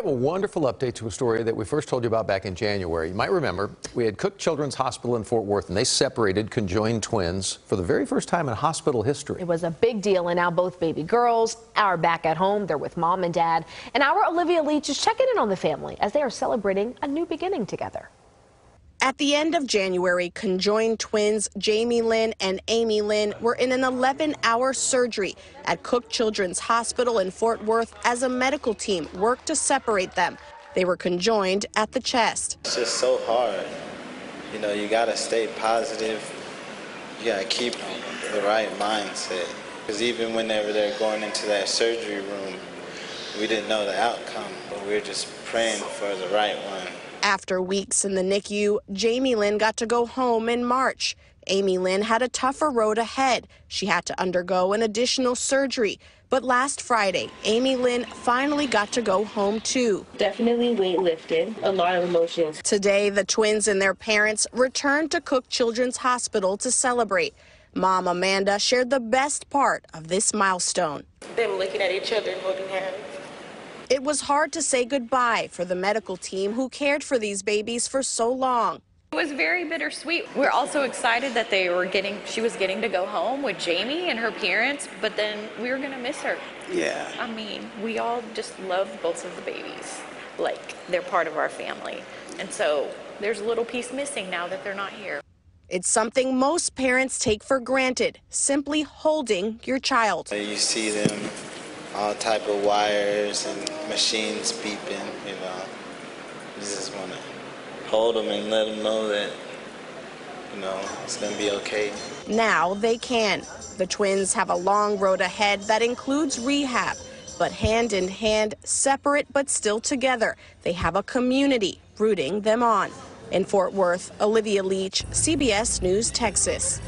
have a wonderful update to a story that we first told you about back in January. You might remember we had Cook Children's Hospital in Fort Worth, and they separated conjoined twins for the very first time in hospital history. It was a big deal, and now both baby girls are back at home. They're with mom and dad. And our Olivia Leach is checking in on the family as they are celebrating a new beginning together. At the end of January, conjoined twins Jamie Lynn and Amy Lynn were in an 11 hour surgery at Cook Children's Hospital in Fort Worth as a medical team worked to separate them. They were conjoined at the chest. It's just so hard. You know, you got to stay positive. You got to keep the right mindset. Because even whenever they're going into that surgery room, we didn't know the outcome, but we were just praying for the right one. After weeks in the NICU, Jamie Lynn got to go home in March. Amy Lynn had a tougher road ahead. She had to undergo an additional surgery. But last Friday, Amy Lynn finally got to go home too. Definitely weight lifted, a lot of emotions. Today, the twins and their parents returned to Cook Children's Hospital to celebrate. Mom Amanda shared the best part of this milestone. Them looking at each other and holding hands. It was hard to say goodbye for the medical team who cared for these babies for so long. It was very bittersweet. We're also excited that they were getting she was getting to go home with Jamie and her parents, but then we were going to miss her. Yeah. I mean, we all just love both of the babies. Like they're part of our family. And so there's a little piece missing now that they're not here. It's something most parents take for granted, simply holding your child. You see them all type of wires and machines beeping, you know. You just want to hold them and let them know that, you know, it's going to be okay. Now they can. The twins have a long road ahead that includes rehab. But hand in hand, separate but still together, they have a community rooting them on. In Fort Worth, Olivia Leach, CBS News, Texas.